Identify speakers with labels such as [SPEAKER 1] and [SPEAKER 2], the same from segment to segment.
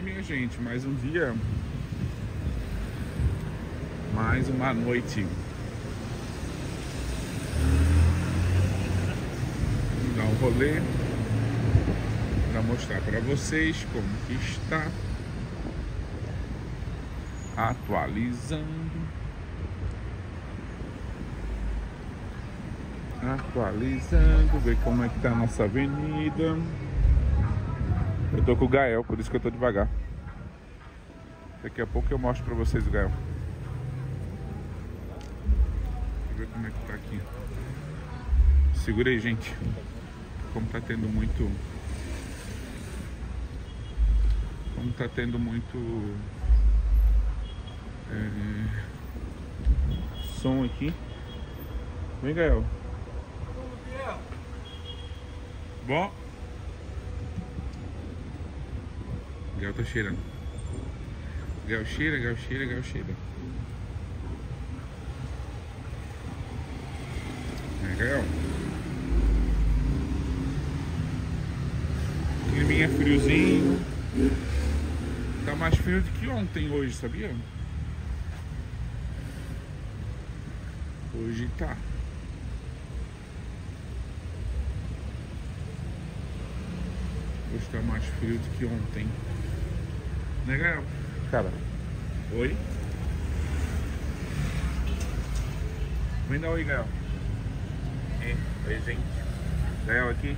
[SPEAKER 1] minha gente? Mais um dia. Mais uma noite. Vou dar um rolê para mostrar para vocês como que está atualizando atualizando ver como é que tá a nossa avenida eu tô com o Gael, por isso que eu tô devagar. Daqui a pouco eu mostro pra vocês o Gael. Deixa eu ver como é que tá aqui. Segura aí, gente. Como tá tendo muito... Como tá tendo muito... É... Som aqui. Vem, Gael. Bom. Gal tá cheirando. Gal cheira, Gal cheira, Gal cheira. É, Gal. Climinha friozinho. Tá mais frio do que ontem hoje, sabia? Hoje tá. Hoje tá mais frio do que ontem. Gael?
[SPEAKER 2] Cara,
[SPEAKER 1] Oi? Vem dar oi, Gael. É, oi, gente. Gael aqui.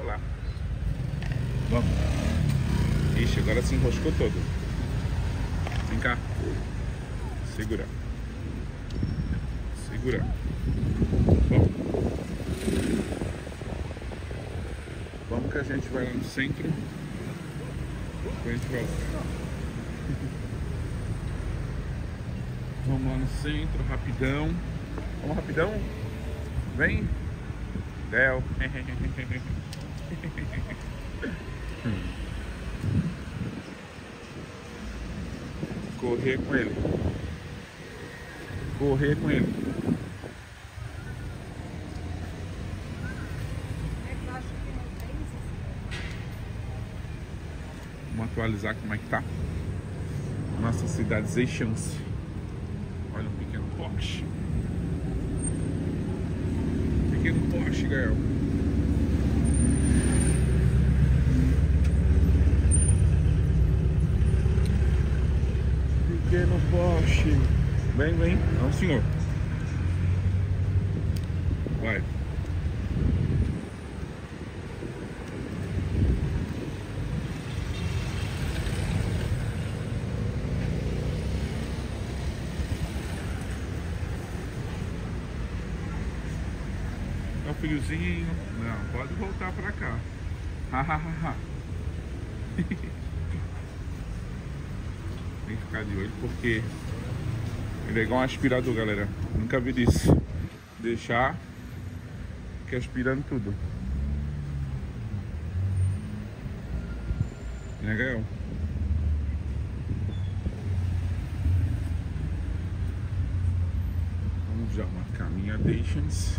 [SPEAKER 1] Olá. Vamos. Ixi, agora se enroscou todo. Vem cá. Segura. Segura. Vamos. Vamos que a gente vai lá no centro. Vamos lá no centro, rapidão. Vamos rapidão? Vem. Del. Correr com ele. Correr com ele. Vamos atualizar como é que tá. Nossa cidade sem chance. Olha um pequeno Porsche. Pequeno Porsche, Gael. Pequeno Porsche. Vem, vem. Não, senhor. Vai. Tá um Não, pode voltar pra cá. Tem que ficar de olho porque ele é igual um aspirador, galera. Nunca vi disso. Deixar que aspirando tudo. Né, Gael? Vamos já marcar minha Dations.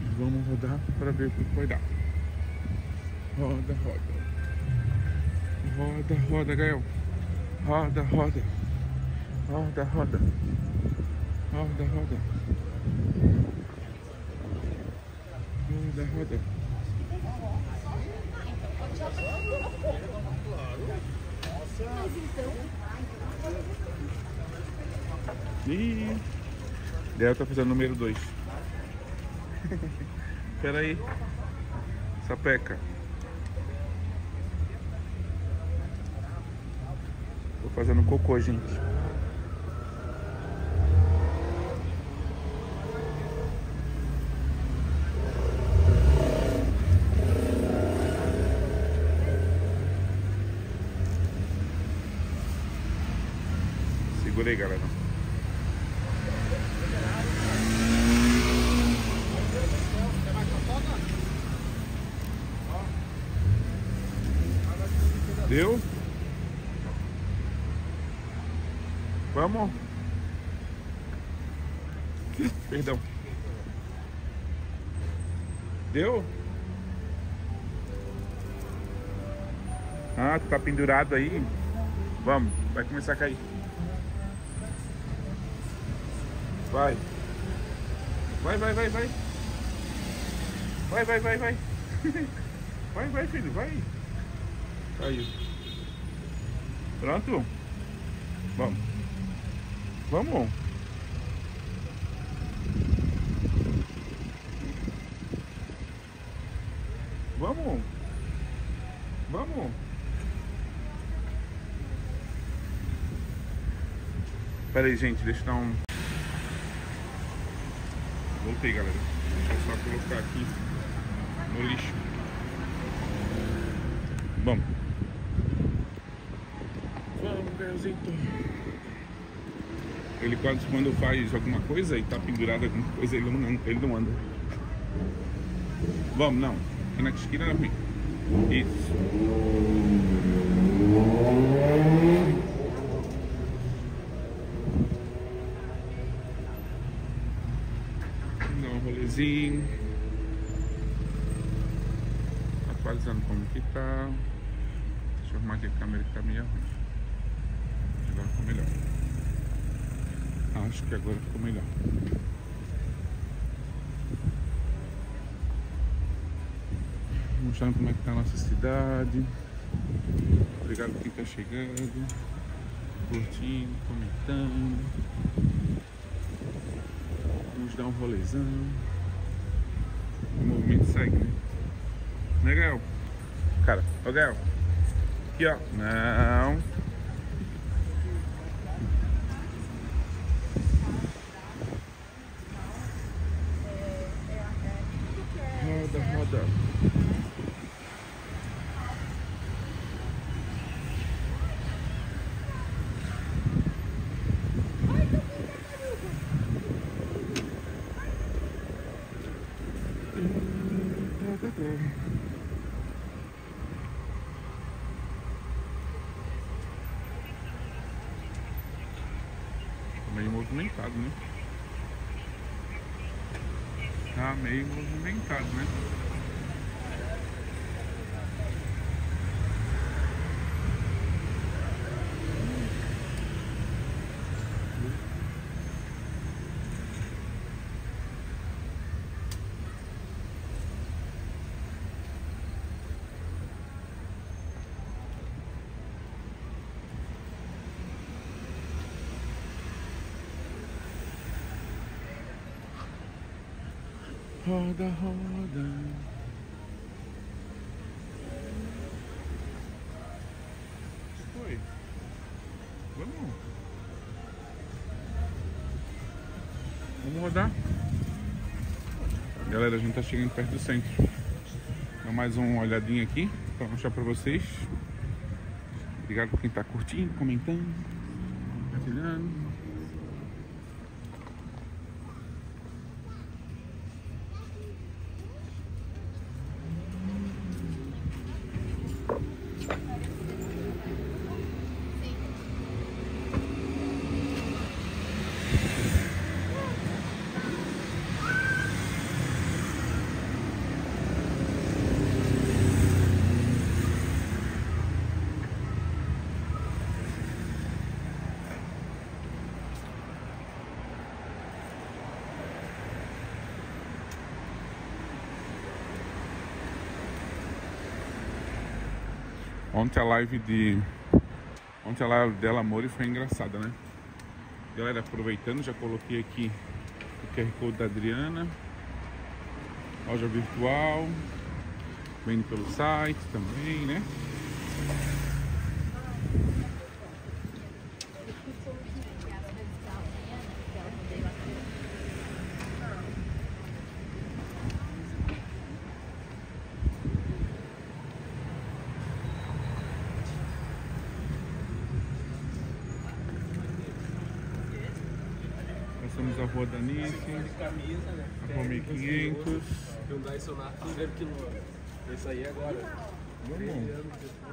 [SPEAKER 1] E vamos rodar para ver o que vai dar. Roda, roda. Roda, roda, Gael. Roda, roda. Roda, roda. Roda, roda. Roda, roda. Ih, Del tá fazendo número 2. Pera aí. Sapeca. Tô fazendo cocô, gente. Segura aí, galera. Deu? Vamos? Perdão. Deu? Ah, tá pendurado aí. Vamos, vai começar a cair. Vai. Vai, vai, vai, vai. Vai, vai, vai, vai. Vai, vai, filho, vai. Caiu. Pronto? Vamos. Vamos. Vamos. Vamos. Pera aí, gente, deixa eu dar um... Voltei, galera. Deixa eu só colocar aqui no lixo. Vamos. Vamos, Gaelzito. Ele quase quando faz alguma coisa e tá pendurado alguma coisa, ele não, ele não anda. Vamos, não. É na esquina da frente. Isso. Dá um rolezinho. Atualizando como que tá. Deixa eu arrumar aqui a câmera que tá meio ruim. Agora ficou melhor. Acho que agora ficou melhor. Mostrando como é que tá a nossa cidade. Obrigado por quem tá chegando. Curtindo, comentando. Vamos dar um rolezão. O movimento segue, né? Né, Gael? Cara, ô Gael. Aqui, ó. Não. Roda, roda. Rodman. Roda, roda. Foi. Vamos. Vamos rodar. Galera, a gente tá chegando perto do centro. Dá mais uma olhadinha aqui para mostrar para vocês. Obrigado por quem tá curtindo, comentando, compartilhando. Ontem a live de. Ontem a live dela, Amore, foi engraçada, né? Galera, aproveitando, já coloquei aqui o QR Code da Adriana. Loja virtual. Vende pelo site também, né? Rua da a rua 1500.
[SPEAKER 2] Hyundai Sonata, zero quilômetro. Esse aí agora.
[SPEAKER 1] Vamos.
[SPEAKER 2] 13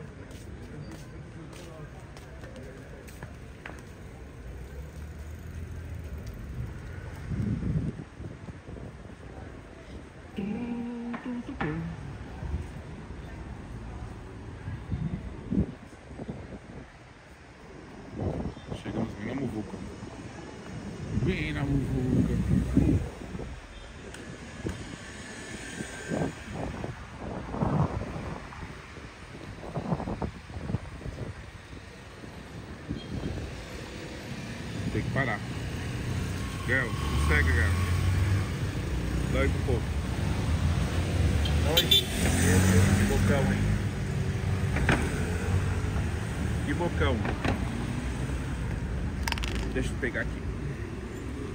[SPEAKER 1] Deixa eu pegar aqui.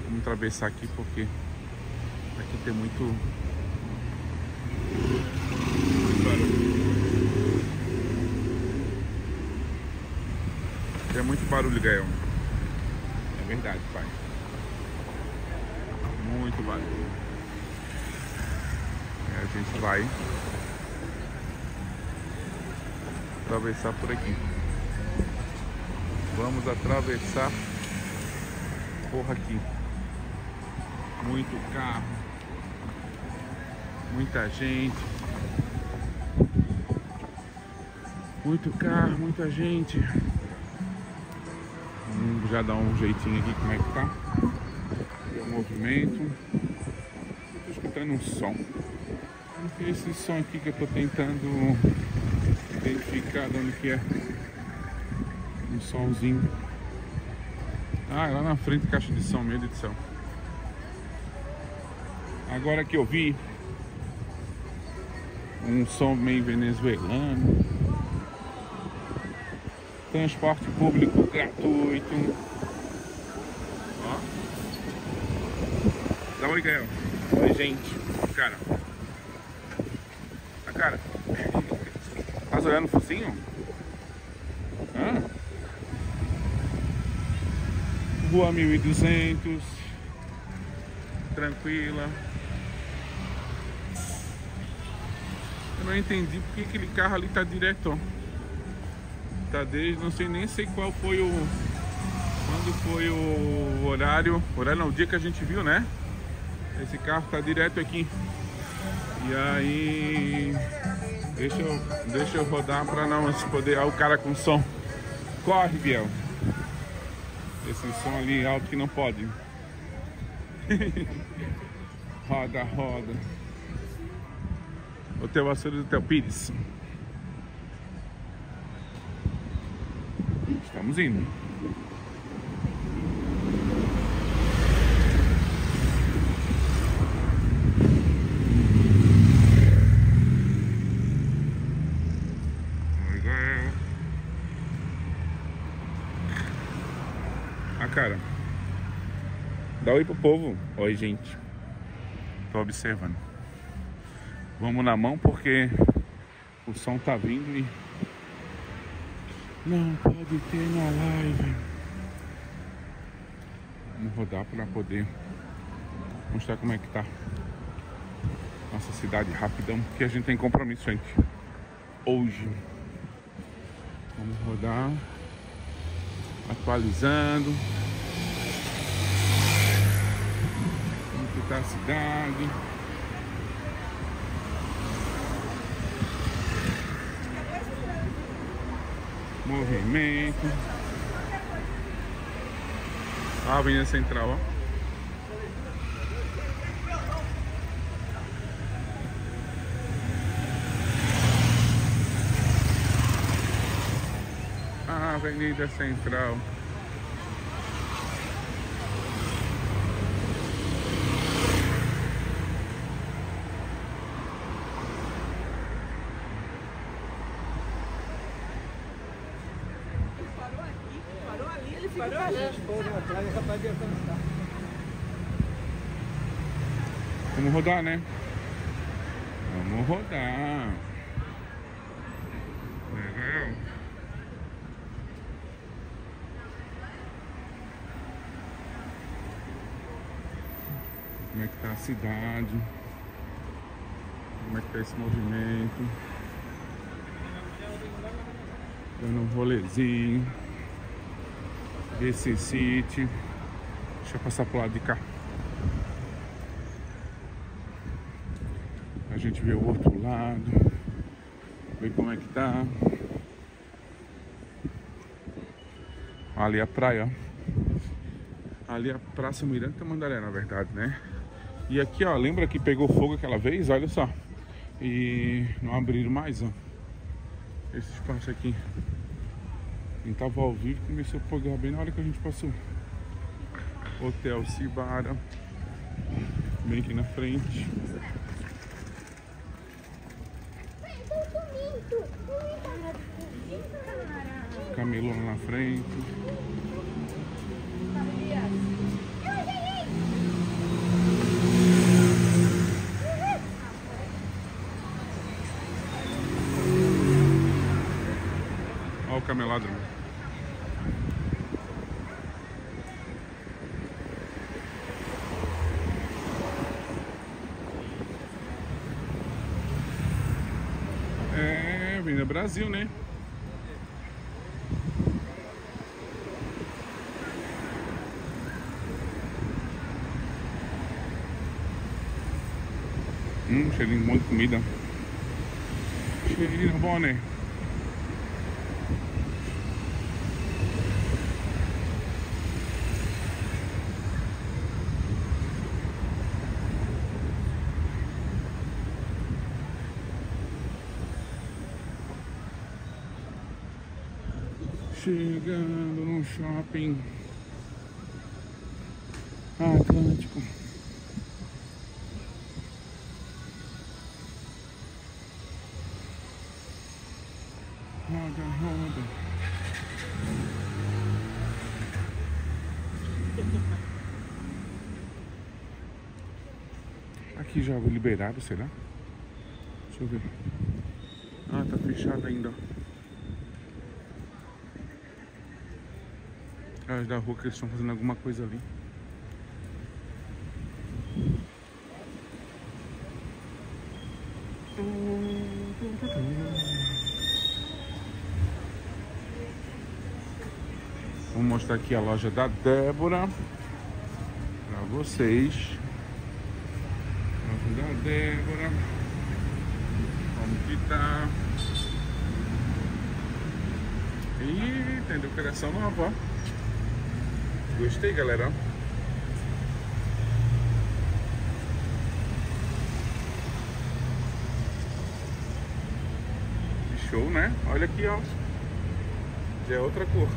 [SPEAKER 1] Vamos atravessar aqui porque aqui tem muito, barulho. É muito barulho, Gael. É verdade, pai. Muito barulho. É, a gente vai atravessar por aqui. Vamos atravessar porra aqui. Muito carro. Muita gente. Muito carro, muita gente. Vamos já dar um jeitinho aqui como é que tá. o movimento. Estou escutando um som. Esse som aqui que eu tô tentando identificar de onde que é. Um somzinho. Ah, lá na frente caixa de som, meio de som. Agora que eu vi um som meio venezuelano. Transporte público gratuito. Ó. Dá oi, Gael. Oi, gente. Cara. A cara. Tá olhando o focinho? Rua 1200. Tranquila. Eu não entendi porque aquele carro ali tá direto. Tá desde, não sei nem sei qual foi o. Quando foi o horário. Horário não, o dia que a gente viu, né? Esse carro tá direto aqui. E aí. Deixa eu, deixa eu rodar pra não se poder. Olha o cara com som. Corre, Biel. Esse som ali alto que não pode. roda, roda. O teu vassoura do teu Pires. Estamos indo. A cara. Dá oi pro povo. Oi, gente. Tô observando. Vamos na mão porque o som tá vindo e não pode ter na live. Vamos rodar para poder mostrar como é que tá nossa cidade rapidão, porque a gente tem compromisso, gente. Hoje. Vamos rodar. Atualizando. Como que tá a cidade. movimento. A Avenida Central, ó. Avenida Central. Vamos rodar, né? Vamos rodar. Como é que tá a cidade? Como é que tá esse movimento? Dando um rolezinho. Esse City. Deixa eu passar pro lado de cá. A gente vê o outro lado. Ver como é que tá. Ali a praia. Ali a Praça Miranda Tamandaré, na verdade, né? E aqui, ó, lembra que pegou fogo aquela vez? Olha só. E não abriram mais, ó. Esse espaço aqui. Quem tava ao vivo começou a pegar bem na hora que a gente passou. Hotel Cibara. Bem aqui na frente. camelô lá na frente. Olha o camelódromo. É, Avenida Brasil, né? Hum, cheirinho bom de comida. Cheirinho bom, né? Chegando no shopping Atlântico. Roda, roda. Aqui já liberado, será? Deixa eu ver. Ah, tá fechado ainda. Atrás da rua que eles estão fazendo alguma coisa ali. Vou mostrar aqui a loja da Débora para vocês. Loja da Débora. Como que tá? E tem decoração nova, ó. Gostei, galera. Show, né? Olha aqui, ó. Já é outra cor.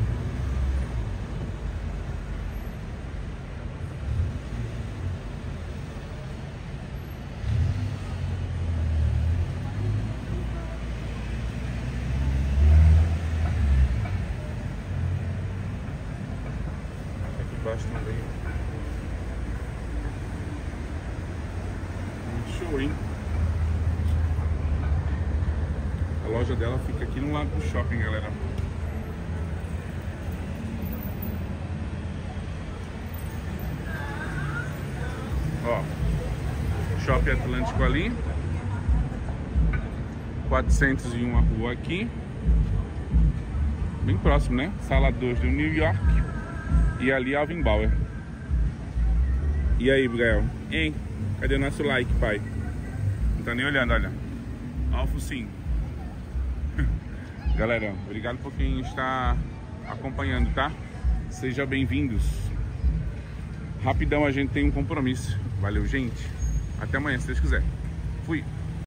[SPEAKER 1] Aqui embaixo também. Um Show, hein? A loja dela fica aqui no lado do shopping, galera. Ó, Shopping Atlântico ali. 401 a rua aqui. Bem próximo, né? Sala 2 do New York. E ali Alvin Bauer. E aí, Gael? Hein? Cadê nosso like, pai? Não tá nem olhando, olha. Ó o focinho. Galera, obrigado por quem está acompanhando, tá? Sejam bem-vindos. Rapidão, a gente tem um compromisso. Valeu, gente. Até amanhã, se Deus quiser. Fui.